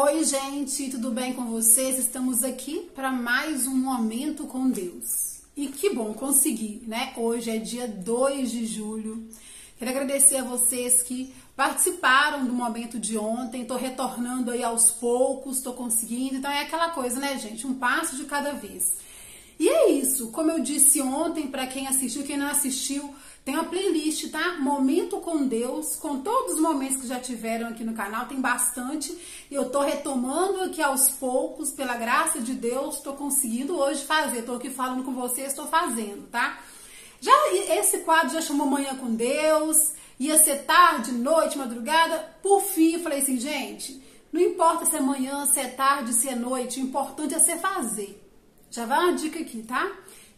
Oi, gente, tudo bem com vocês? Estamos aqui para mais um momento com Deus. E que bom conseguir, né? Hoje é dia 2 de julho. Quero agradecer a vocês que participaram do momento de ontem. Tô retornando aí aos poucos, tô conseguindo. Então é aquela coisa, né, gente? Um passo de cada vez. E é isso. Como eu disse ontem, para quem assistiu, quem não assistiu, tem uma playlist, tá? Momento com Deus, com todos os momentos que já tiveram aqui no canal, tem bastante. Eu tô retomando aqui aos poucos, pela graça de Deus, tô conseguindo hoje fazer. Tô aqui falando com vocês, tô fazendo, tá? Já esse quadro já chamou Manhã com Deus, ia ser tarde, noite, madrugada. Por fim, eu falei assim, gente, não importa se é manhã, se é tarde, se é noite, o importante é você fazer. Já vai uma dica aqui, tá?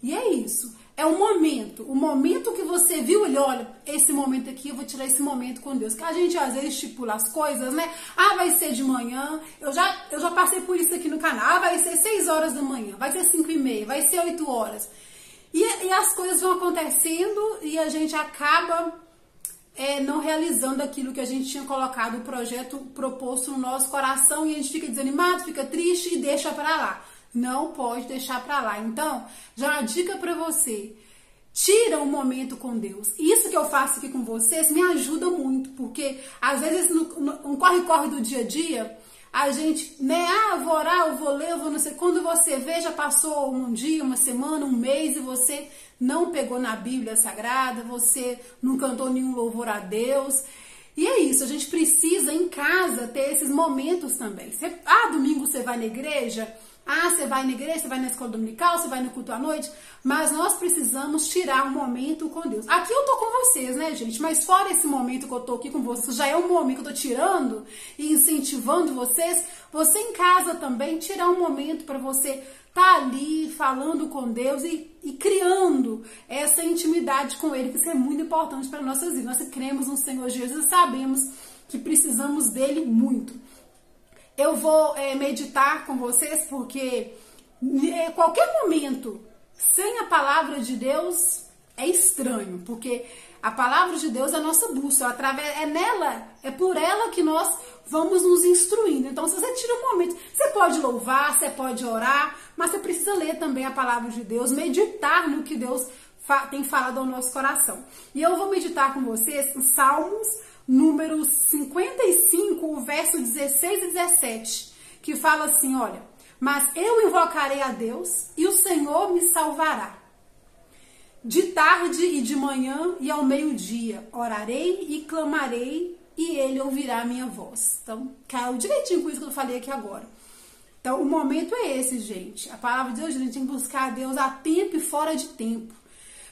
E é isso é o momento. O momento que você viu, ele olha, esse momento aqui, eu vou tirar esse momento com Deus. Que a gente às vezes estipula as coisas, né? Ah, vai ser de manhã. Eu já, eu já passei por isso aqui no canal. Ah, vai ser 6 horas da manhã, vai ser 5 e meia, vai ser 8 horas. E, e as coisas vão acontecendo e a gente acaba é, não realizando aquilo que a gente tinha colocado, o projeto proposto no nosso coração e a gente fica desanimado, fica triste e deixa para lá. Não pode deixar para lá. Então, já uma dica para você. Tira um momento com Deus. Isso que eu faço aqui com vocês me ajuda muito, porque às vezes no, no corre-corre do dia a dia, a gente, né, ah, eu vou orar, eu vou ler, eu vou não sei. Quando você vê, já passou um dia, uma semana, um mês e você não pegou na Bíblia Sagrada, você não cantou nenhum louvor a Deus. E é isso, a gente precisa em casa ter esses momentos também. Você, ah, domingo você vai na igreja? Ah, você vai na igreja, você vai na escola dominical, você vai no culto à noite, mas nós precisamos tirar um momento com Deus. Aqui eu tô com vocês, né, gente? Mas fora esse momento que eu tô aqui com vocês, já é um momento que eu tô tirando e incentivando vocês, você em casa também tirar um momento para você tá ali falando com Deus e, e, criando essa intimidade com Ele, que isso é muito importante para nossas vidas. Nós cremos no Senhor Jesus e sabemos que precisamos dele muito. Eu vou é, meditar com vocês porque é, qualquer momento sem a palavra de Deus é estranho, porque a palavra de Deus é a nossa bússola, através, é nela, é por ela que nós vamos nos instruindo. Então, se você tira um momento, você pode louvar, você pode orar, mas você precisa ler também a palavra de Deus, meditar no que Deus tem falado ao nosso coração. E eu vou meditar com vocês em Salmos número 55, o verso 16 e 17, que fala assim: olha, mas eu invocarei a Deus e o Senhor me salvará. De tarde e de manhã e ao meio-dia orarei e clamarei e ele ouvirá a minha voz. Então, caiu direitinho com isso que eu falei aqui agora. Então, o momento é esse, gente. A palavra de Deus, a gente tem que buscar a Deus a tempo e fora de tempo.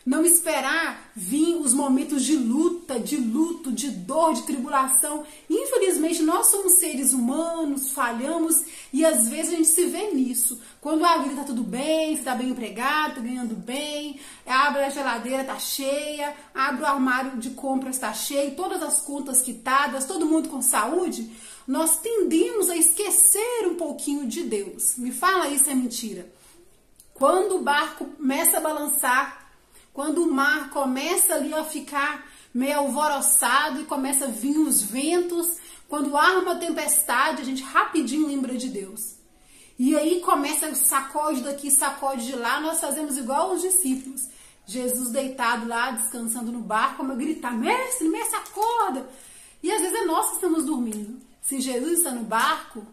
Não esperar vir os momentos de luta, de luto, de dor, de tribulação. Infelizmente, nós somos seres humanos, falhamos e às vezes a gente se vê nisso. Quando a vida tá tudo bem, você tá bem empregado, tá ganhando bem, abre a geladeira, tá cheia, abre o armário de compras, tá cheio, todas as contas quitadas, todo mundo com saúde, nós tendemos a esquecer um pouquinho de Deus. Me fala isso é mentira. Quando o barco começa a balançar, quando o mar começa ali a ficar meio alvoroçado e começa a vir os ventos, quando há uma tempestade, a gente rapidinho lembra de Deus. E aí começa sacode daqui, sacode de lá, nós fazemos igual os discípulos. Jesus deitado lá, descansando no barco, como gritar, mestre, mestre, acorda! E às vezes é nós que estamos dormindo. Se Jesus está no barco,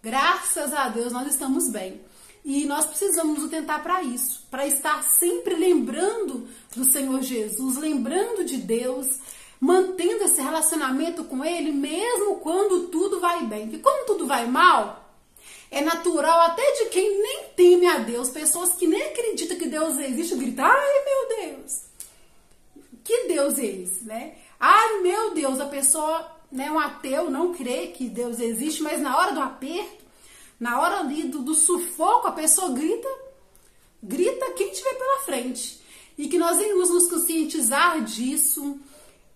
graças a Deus nós estamos bem. E nós precisamos tentar para isso, para estar sempre lembrando do Senhor Jesus, lembrando de Deus, mantendo esse relacionamento com Ele, mesmo quando tudo vai bem. Porque quando tudo vai mal, é natural até de quem nem teme a Deus, pessoas que nem acreditam que Deus existe, gritar, ai meu Deus, que Deus é esse, né? Ai meu Deus, a pessoa, né, um ateu, não crê que Deus existe, mas na hora do aperto, na hora ali do, do sufoco, a pessoa grita, grita quem tiver pela frente. E que nós venhamos nos conscientizar disso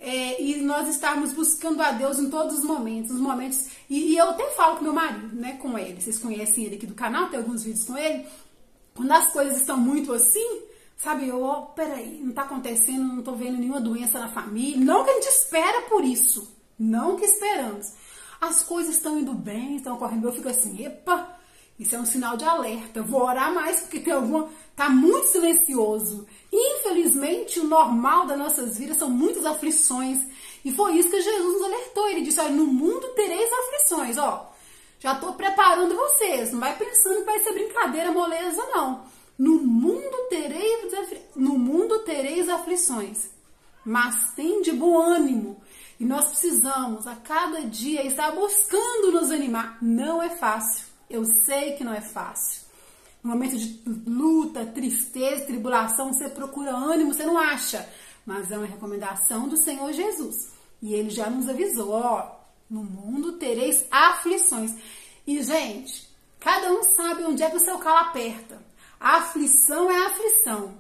é, e nós estarmos buscando a Deus em todos os momentos, os momentos. E, e, eu até falo com meu marido, né, com ele. Vocês conhecem ele aqui do canal, tem alguns vídeos com ele. Quando as coisas estão muito assim, sabe, eu, ó, peraí, não tá acontecendo, não tô vendo nenhuma doença na família. Não que a gente espera por isso, não que esperamos. As coisas estão indo bem, estão correndo, eu fico assim, epa, isso é um sinal de alerta. Vou orar mais porque tem alguma. Tá muito silencioso. Infelizmente, o normal das nossas vidas são muitas aflições. E foi isso que Jesus nos alertou. Ele disse: olha, no mundo tereis aflições. Ó, já estou preparando vocês. Não vai pensando que vai ser brincadeira moleza, não. No mundo tereis, no mundo tereis aflições. Mas tem de bom ânimo. E nós precisamos a cada dia estar buscando nos animar. Não é fácil. Eu sei que não é fácil. No momento de luta, tristeza, tribulação, você procura ânimo, você não acha. Mas é uma recomendação do Senhor Jesus. E ele já nos avisou, ó, no mundo tereis aflições. E, gente, cada um sabe onde é que o seu calo aperta. A aflição é a aflição.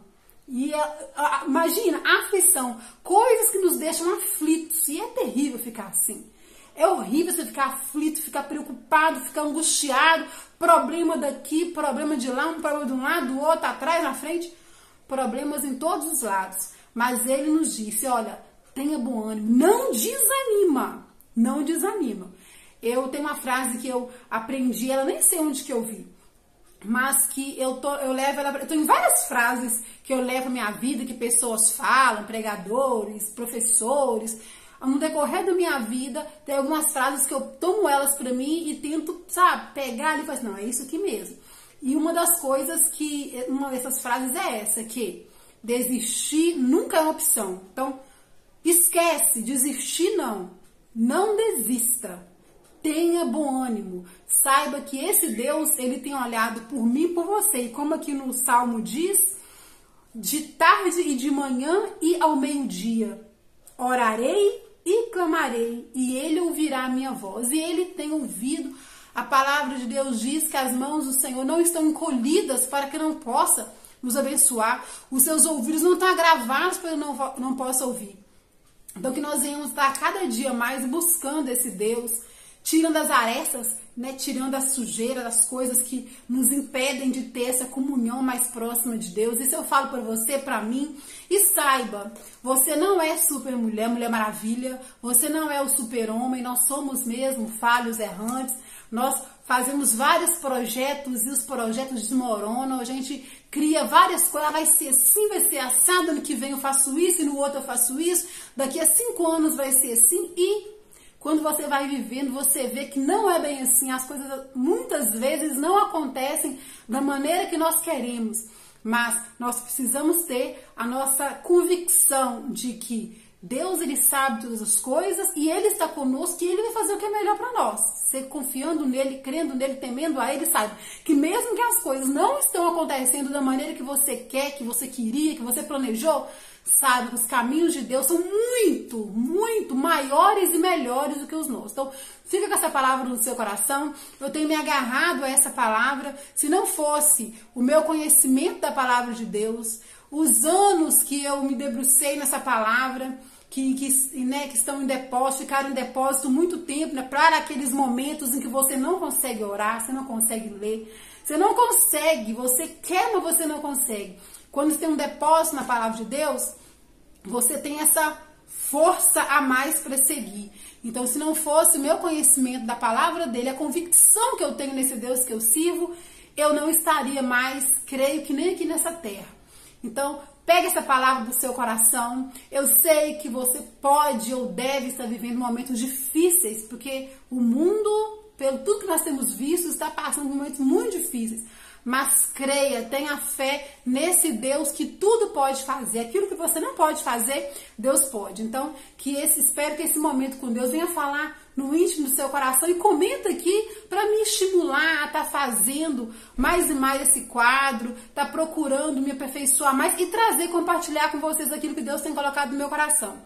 E a, a, imagina, aflição, coisas que nos deixam aflitos. E é terrível ficar assim. É horrível você ficar aflito, ficar preocupado, ficar angustiado. Problema daqui, problema de lá, um problema de um lado, do outro, atrás, na frente. Problemas em todos os lados. Mas ele nos disse: olha, tenha bom ânimo, não desanima, não desanima. Eu tenho uma frase que eu aprendi, ela nem sei onde que eu vi, mas que eu, tô, eu levo ela. Eu tenho várias frases que eu levo minha vida, que pessoas falam, pregadores, professores. No decorrer da minha vida, tem algumas frases que eu tomo elas para mim e tento, sabe, pegar ali e falar assim, não, é isso aqui mesmo. E uma das coisas que, uma dessas frases é essa, que desistir nunca é uma opção. Então, Esquece, desistir não. Não desista. Tenha bom ânimo. Saiba que esse Deus, ele tem olhado por mim e por você. E como aqui no Salmo diz, de tarde e de manhã e ao meio-dia, orarei e clamarei, e ele ouvirá a minha voz. E ele tem ouvido. A palavra de Deus diz que as mãos do Senhor não estão encolhidas para que não possa nos abençoar. Os seus ouvidos não estão agravados para que não, não possa ouvir. Então que nós venhamos estar cada dia mais buscando esse Deus, tirando as arestas, né, tirando a sujeira das coisas que nos impedem de ter essa comunhão mais próxima de Deus. Isso eu falo para você, para mim, e saiba, você não é super mulher, mulher maravilha, você não é o super homem, nós somos mesmo falhos, errantes. Nós fazemos vários projetos e os projetos desmoronam, a gente cria várias coisas, ah, vai ser assim, vai ser assado, ano que vem eu faço isso e no outro eu faço isso, daqui a cinco anos vai ser assim e quando você vai vivendo, você vê que não é bem assim, as coisas muitas vezes não acontecem da maneira que nós queremos, mas nós precisamos ter a nossa convicção de que Deus ele sabe todas as coisas e ele está conosco e ele vai fazer o que é melhor para nós. Você confiando nele, crendo nele, temendo a ele, sabe? Que mesmo que as coisas não estão acontecendo da maneira que você quer, que você queria, que você planejou, sabe que os caminhos de Deus são muito, muito maiores e melhores do que os nossos. Então, fica com essa palavra no seu coração. Eu tenho me agarrado a essa palavra. Se não fosse o meu conhecimento da palavra de Deus, os anos que eu me debrucei nessa palavra, que, que, né, que estão em depósito, ficaram em depósito muito tempo, né, para aqueles momentos em que você não consegue orar, você não consegue ler, você não consegue, você quer, mas você não consegue. Quando você tem um depósito na palavra de Deus, você tem essa força a mais para seguir. Então, se não fosse o meu conhecimento da palavra dele, a convicção que eu tenho nesse Deus que eu sirvo, eu não estaria mais, creio que nem aqui nessa terra. Então, Pegue essa palavra do seu coração. Eu sei que você pode ou deve estar vivendo momentos difíceis, porque o mundo, pelo tudo que nós temos visto, está passando por momentos muito difíceis. Mas creia, tenha fé nesse Deus que tudo pode fazer. Aquilo que você não pode fazer, Deus pode. Então, que esse, espero que esse momento com Deus venha falar no íntimo do seu coração e comenta aqui para me estimular a tá fazendo mais e mais esse quadro, tá procurando me aperfeiçoar mais e trazer, compartilhar com vocês aquilo que Deus tem colocado no meu coração.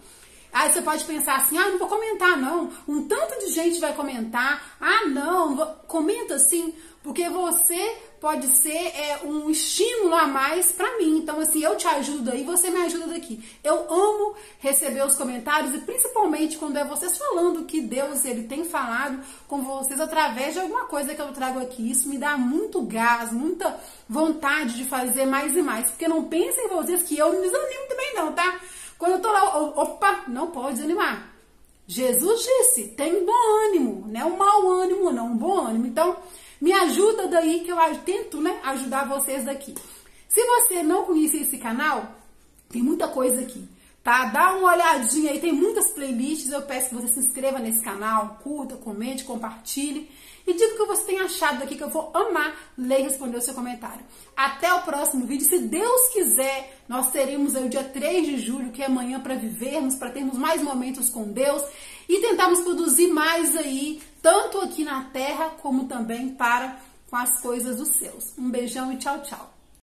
Aí você pode pensar assim, ah, não vou comentar não. Um tanto de gente vai comentar. Ah, não, não comenta sim, porque você pode ser é, um estímulo a mais para mim. Então, assim, eu te ajudo aí, você me ajuda daqui. Eu amo receber os comentários e principalmente quando é vocês falando que Deus ele tem falado com vocês através de alguma coisa que eu trago aqui. Isso me dá muito gás, muita vontade de fazer mais e mais. Porque não pensem vocês que eu não desanimo também não, tá? Quando eu tô lá, opa, não pode desanimar. Jesus disse: tem bom ânimo, não é um mau ânimo, não, um bom ânimo. Então, me ajuda daí que eu tento né, ajudar vocês daqui. Se você não conhece esse canal, tem muita coisa aqui, tá? Dá uma olhadinha aí, tem muitas playlists. Eu peço que você se inscreva nesse canal, curta, comente, compartilhe. E diga o que você tem achado daqui, que eu vou amar ler e responder o seu comentário. Até o próximo vídeo. Se Deus quiser, nós teremos aí o dia 3 de julho, que é amanhã, para vivermos, para termos mais momentos com Deus e tentarmos produzir mais aí, tanto aqui na terra, como também para com as coisas dos céus. Um beijão e tchau, tchau.